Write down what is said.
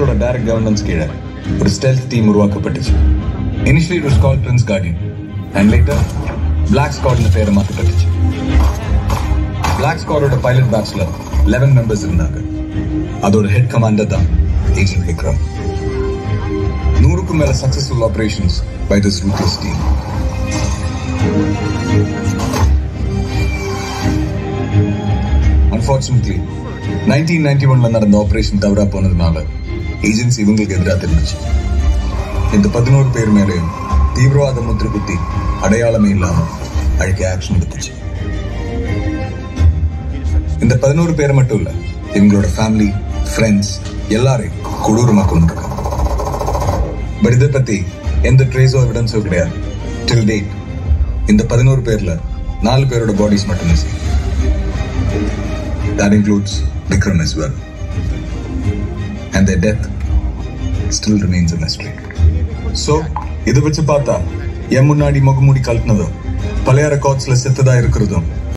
மினிஸ்டரோட direct governance கீழே ஒரு stealth team உருவாக்கப்பட்டுச்சு. Initially it was call Prince Guardian and later Black ஸ்காட்னு பேரை மாற்றப்பட்டுச்சு black ஸ்காடோட பைலட் பேட்ச்ல 11 மெம்பர்ஸ் இருந்தாங்க. அதோட ஹெட் கமாண்டர் தான் ஏஜென்ட் விக்ரம் நூறுக்கும் மேல successful operations by this ruthless team unfortunately nineteen ninety ஒன்ல நடந்த ஆபரேஷன் தவறா போனதுனால ஏஜென்சி இவங்களுக்கு எதிராக தெரிஞ்சிச்சு. இந்த பதினோரு பேர் மேலேயும் தீவிரவாத முத்திரை குத்தி அடையாளமே இல்லாம அழிக்க ஆக்ஷன் எடுத்துச்சு. இந்த பதினோரு பேர் மட்டும் இல்ல இவங்களோட ஃபேமிலி ஃப்ரெண்ட்ஸ் எல்லாரையும் கொடூரமா கொண்டிருக்காங்க பட் இதை பத்தி எந்த ட்ரேஸோ எவிடன்ஸோ கிடையாது. டில் டேட் இந்த பதினோரு பேர்ல நாலு பேரோட பாடிஸ் மட்டும் missing That includes Vikram as well. And the death still remains a mystery. இதை வச்சு பார்த்தா என் முன்னாடி முகமூடி கழட்டினதும் பழைய ரெக்கார்ட்ஸ்ல செத்ததா இருக்கிறதும்